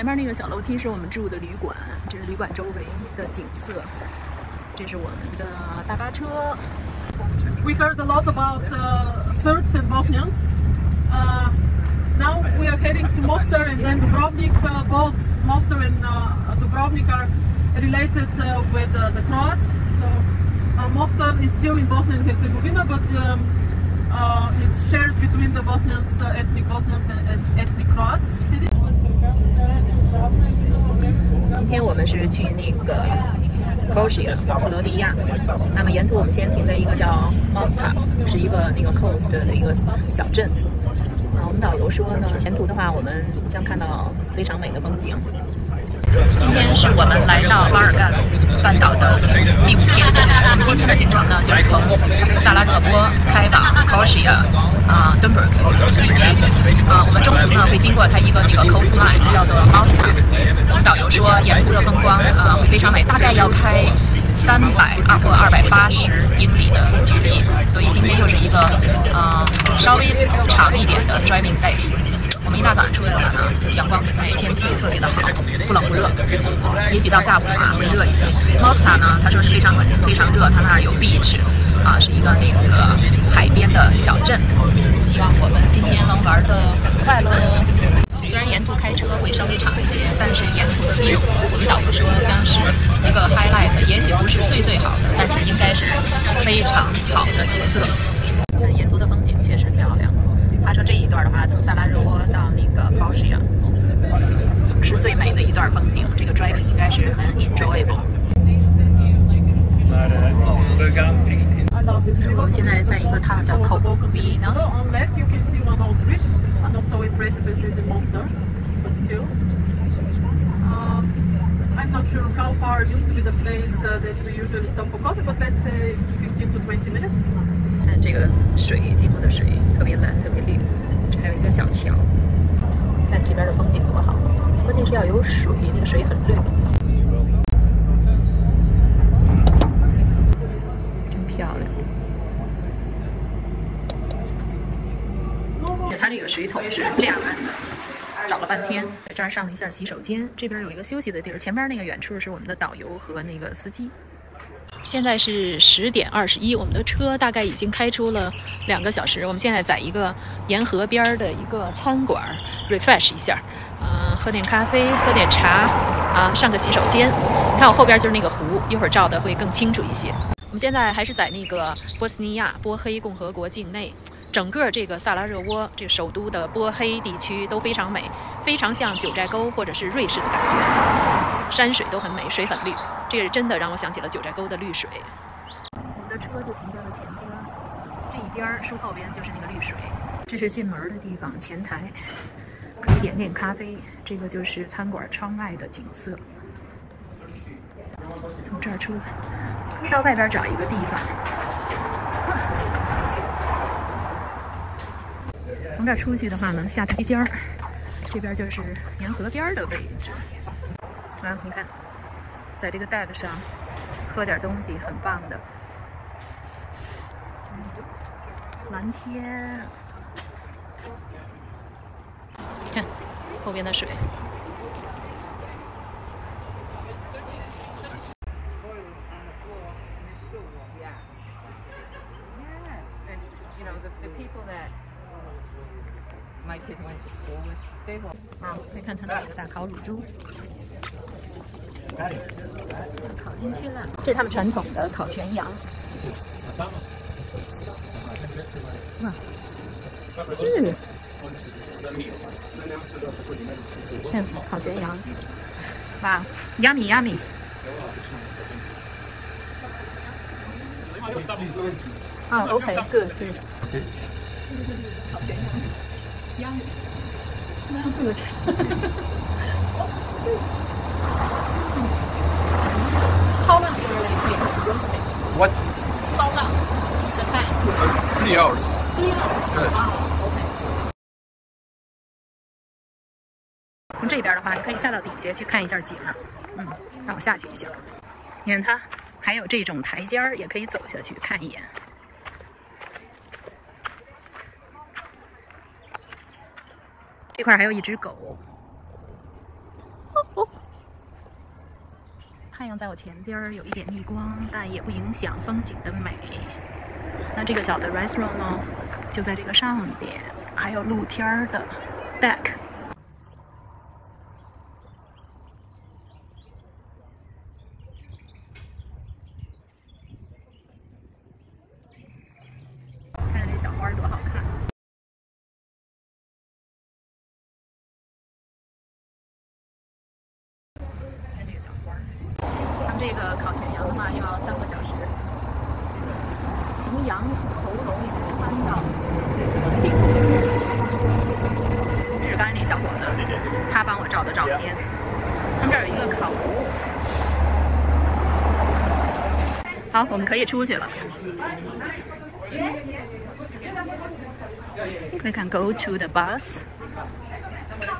前面那个小楼梯是我们住的旅馆，这是旅馆周围的景色。这是我们的大巴车。We heard a lot about uh, Serbs and Bosnians. Uh, now we are heading to Mostar and then Dubrovnik. Uh, both Mostar and uh, Dubrovnik are related uh, with uh, the Croats. So uh, Mostar is still in Bosnia and Herzegovina, but um, uh, it's shared between the Bosnians, uh, ethnic Bosnians and, and ethnic Croats city. 今天我们是去那个 Croatia 克罗地亚，那么沿途我们先停在一个叫 Mostar，是一个那个 coast 的一个小镇。啊，我们导游说呢，沿途的话我们将看到非常美的风景。今天是我们来到巴尔干半岛的第五天。我们今天的行程呢，就是从萨拉热波开往 Croatia 啊 Dunberg 地区。啊，我们中途呢会经过它一个那个 coastline 叫做 Mostar。我们导游说，沿途的风光啊会非常美，大概要开三百二或二百八十英里的距离。所以今天又是一个啊稍微长一点的 driving day。大早上出来的话呢，阳光明媚，天气特别的好，不冷不热。也许到下午啊会热一些。Mosta 呢，他说是非常冷，非常热，他那儿有 beach，啊，是一个那个海边的小镇。希望我们今天能玩的快乐。虽然沿途开车会稍微长一些，但是沿途的 view，我们导游说将是一个 highlight，也许不是最最好的，但是应该是非常好的景色。沿途的风景确实漂亮。他说这一段的话，从萨拉热窝到那个 Croatia 是最美的一段风景，这个 driving 应该是很 enjoyable。我们现在在一个它叫 k o b i n So on left you can see one old bridge, not so impressive as this in Mostar, but still. Um, I'm not sure how far used to be the place that we usually stop for coffee, but let's say 15 to 20 minutes. 看这个水，进湖的水特别蓝，特别绿。这还有一个小桥，看这边的风景多好。关键是要有水，那个水很绿，真漂亮。水桶是这样安的，找了半天，在这儿上了一下洗手间。这边有一个休息的地儿，前面那个远处是我们的导游和那个司机。现在是十点二十一，我们的车大概已经开出了两个小时。我们现在在一个沿河边的一个餐馆 refresh 一下，嗯、喝点咖啡，喝点茶，啊，上个洗手间。你看我后边就是那个湖，一会儿照的会更清楚一些。我们现在还是在那个波斯尼亚波黑共和国境内，整个这个萨拉热窝这个首都的波黑地区都非常美，非常像九寨沟或者是瑞士的感觉，山水都很美，水很绿，这个真的让我想起了九寨沟的绿水。我们的车就停在了前边，这一边树后边就是那个绿水，这是进门的地方，前台可以点点咖啡，这个就是餐馆窗外的景色。从这儿出来，到外边找一个地方。从这儿出去的话呢，下台阶儿，这边就是沿河边的位置。啊，你看，在这个袋子上喝点东西，很棒的。蓝天，看后边的水。and you know the, the people that my 好，再看它那个大烤乳猪，烤进去了，这是他们传统的烤全羊。嗯。嗯，烤全羊，哇，yummy yummy。啊，ok，good，对。How long you already put it roasting? What? How long? The time? Three hours. Three hours. Yes. Wow. 从这边的话，你可以下到底下去看一下景儿。嗯，让我下去一下。你看它还有这种台阶儿，也可以走下去看一眼。这块儿还有一只狗。太阳在我前边有一点逆光，但也不影响风景的美。那这个小的 restaurant 呢，就在这个上边，还有露天的 deck。看这小花多好！看这个小花他们这个烤全羊的话要三个小时。从羊喉咙一直穿到屁股。这是刚才那小伙子，他帮我照的照片。他们这儿有一个烤炉。好，我们可以出去了。We can go to the bus，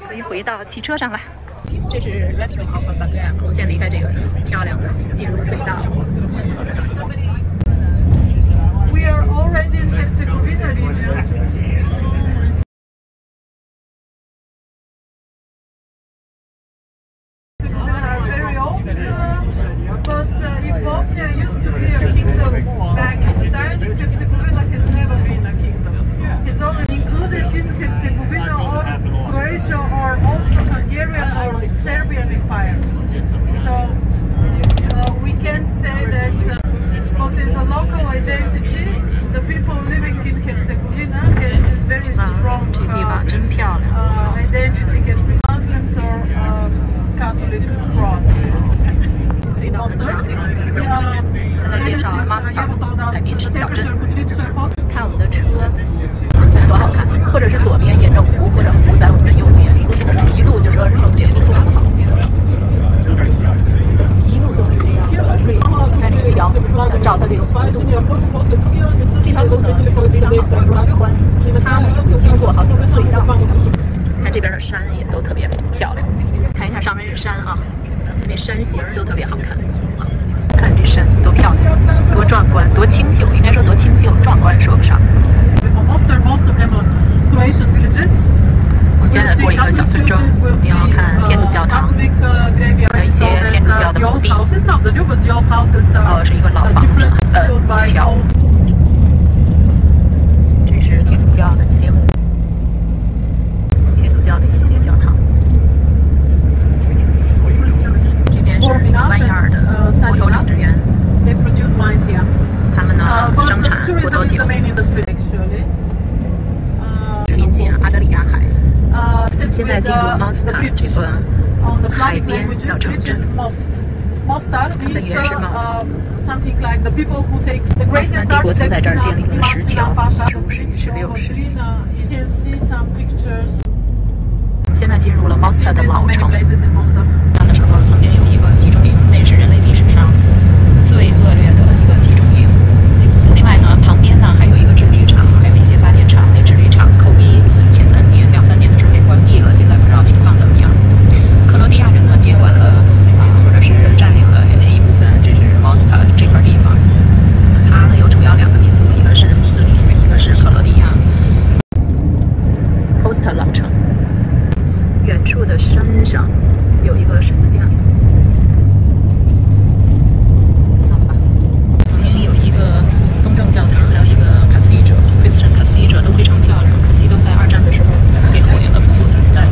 可以回到汽车上了。这是 Restaurant of Baghdad，我们先离开这个漂亮的，进入隧道。We are already in Herzegovina region. are very old, uh, but uh, if Bosnia used to be a kingdom back in then, Herzegovina has never been a kingdom. It's only included in Herzegovina or Croatia or Austro-Hungarian or Serbian empires. So uh, we can say that uh, but as a local identity, the people living in Herzegovina has this very 啊 strong 这地方 uh, 真漂亮。uh, identity as Muslims or uh, Catholic cross. 隧道很在介绍 Mostar 海滨小镇。看我们的车多好看，或者是左边沿着湖，或者湖在我们的右边，一路就说是风景多么好，一路都是这样的水，看这个桥，照它这个弧度，这条路呢做的非常好，很宽，它们有经过好几个隧道。看这边的山也都特别漂亮，看一下上面这山啊，那山形都特别好看啊。看这山多漂亮，多壮观，多清秀，应该说多清秀，壮观说不上。我们现在过一个小村庄，我们要看天主教堂，还有一些天主教的墓地哦，哦，是一个老房子，呃，桥。这是天主教的一些墓，天主教的一些教堂。这边是弯亚尔的葡萄种植园，They produce wine here. 他们 Uh, 呢 but 生产葡 tourism 萄 is 酒 the，main industry actually. Uh, 临近阿德里亚海。uh, 现在 with 进入 the- 莫斯 the 塔 bridge 这个 on the 海 Slavic 边 languages, 小城它的 is 原是 uh, Most uh, something like the people who take the 奥斯曼 greatest 帝国曾在这儿 architects 建立了 in 石桥 Marcina Pasha, 是不是16世纪 You can see some pictures. 现在进入了莫斯 See 塔的老城。places in Mostar. 那的时候曾经有一个集中营，那是人类历史上最恶劣的一个集中营。另外呢，旁边呢还有一个制铝厂，还有一些发电厂。那制铝厂口碑前三年、两三年的时候给关闭了，现在不知道情况怎么样。克罗地亚人呢接管了啊，或者是占领了一部分，这是 Mostar 这块地方。它呢有主要两个民族，一个是穆斯林，一个是克罗地亚。Costa 老城，远处的山上有一个十字架，看到了吧？曾经有一个东正教堂，还有一个 cathedral Christian cathedral 都非常漂亮，可惜都在二战的时候给毁了，不复存在。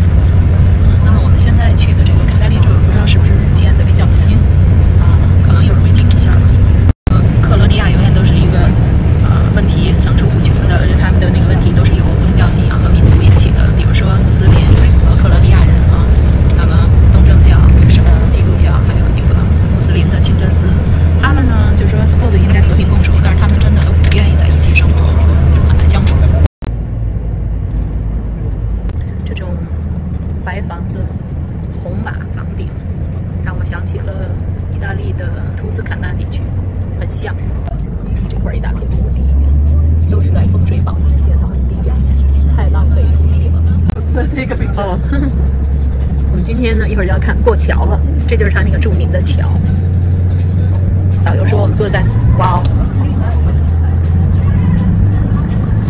那么我们现在去的这个 cathedral 不知道是不是建的比较新啊？可能一会儿会听一下吧。呃，克罗地亚永远都是一个呃问题层出不穷的，而且他们的那个问题都是由宗教信仰和民族引起的，比如说穆斯林、呃克罗地亚人啊，那么东正教、是呃基督教，还有那个穆斯林的清真寺，他们呢就是说 suppose 应该和平共处，但是他们真的都不愿意在一起生活，就很难相处。这种白房子、红瓦房顶，让我想起了意大利的地区，很像。这块儿一大片墓地，都是在风水宝地建造很低点，太浪费土地了。我们今天呢一会儿就要看过桥了，这就是它那个著名的桥。导游说我们坐在，哇哦，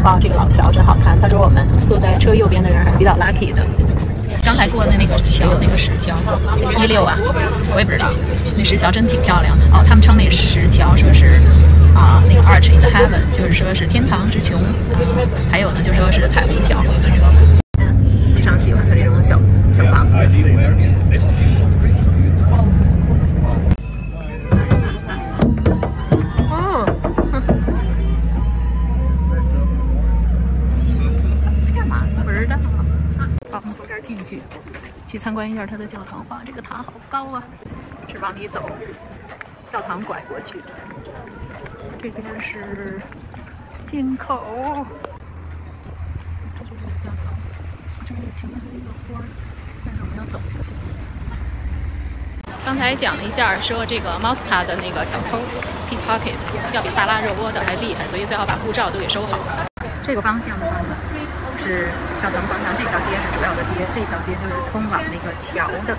哇，这个老桥真好看。他说我们坐在车右边的人还是比较 lucky 的。才过的那个桥，那个石桥，一六啊，我也不知道。那石桥真挺漂亮哦。他们称那石桥说是啊，那个 Arch in the Heaven，就是说是天堂之穹。还有呢，就说是彩虹桥。非常喜欢它这种小小房子。去，去参观一下他的教堂。哇，这个塔好高啊！是往里走，教堂拐过去。这边是进口。这就是教堂，这里停了一个花，但是我们要走出去。刚才讲了一下，说这个 m o s t a 的那个小偷 pickpocket 要比萨拉热窝的还厉害，所以最好把护照都给收好。这个方向的话呢，是。教堂广场这条街是主要的街，这条街就是通往那个桥的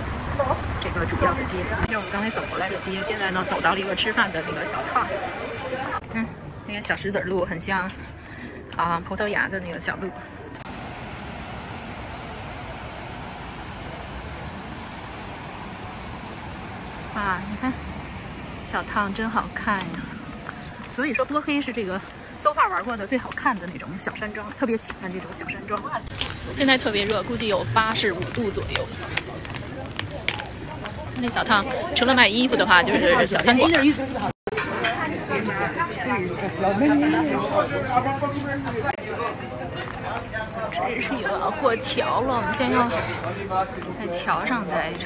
这个主要的街。是我们刚才走过来的街，现在呢走到了一个吃饭的那个小摊儿。嗯，那个小石子路很像啊葡萄牙的那个小路。啊，你看小烫真好看呀！所以说波黑是这个。搜画玩过的最好看的那种小山庄，特别喜欢这种小山庄。现在特别热，估计有八十五度左右。那小烫除了卖衣服的话，就是小餐馆。这是又要过桥了，我们先要在桥上待着。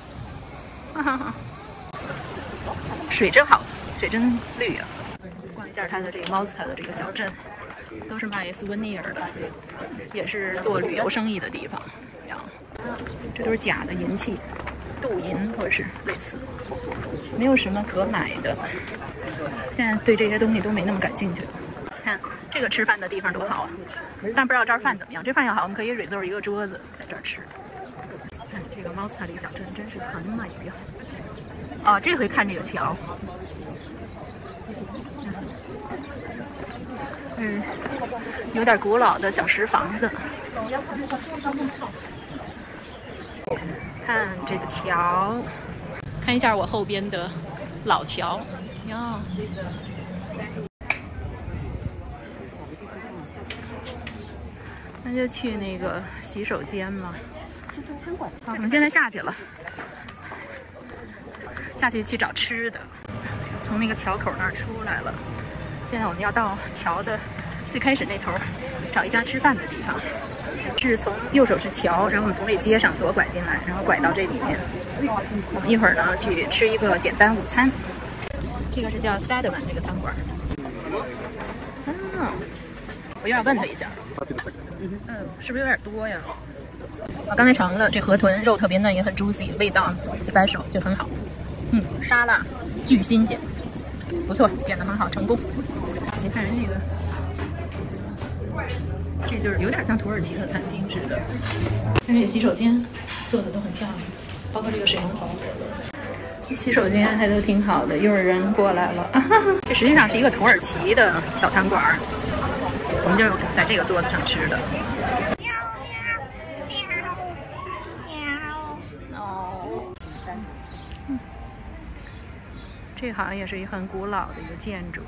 水真好，水真绿啊！逛一下它的这个 m o s t a 的这个小镇，都是卖 souvenir 的，也是做旅游生意的地方。这都是假的银器，镀银或者是类似，没有什么可买的。现在对这些东西都没那么感兴趣了。看这个吃饭的地方多好啊！但不知道这儿饭怎么样。这饭要好，我们可以 reserve 一个桌子在这儿吃。这个 m o s t a 这个小镇真是很美呀！哦，这回看这个桥，嗯，有点古老的小石房子。看这个桥，看一下我后边的老桥哟。那就去那个洗手间吧。好，我们现在下去了，下去去找吃的。从那个桥口那儿出来了，现在我们要到桥的最开始那头，找一家吃饭的地方。是从右手是桥，然后我们从这街上左拐进来，然后拐到这里面。我们一会儿呢去吃一个简单午餐。这个是叫 s a d m a n 这个餐馆。嗯，我有点问他一下。嗯，是不是有点多呀？我刚才尝了这河豚，肉特别嫩，也很 juicy，味道 special 就很好。嗯，沙拉巨新鲜，不错，点的很好，成功。你看人这个，这就是有点像土耳其的餐厅似的。看这洗手间做的都很漂亮，包括这个水龙头。洗手间还都挺好的，又有人过来了。这实际上是一个土耳其的小餐馆，我们就在这个桌子上吃的。这好像也是一很古老的一个建筑。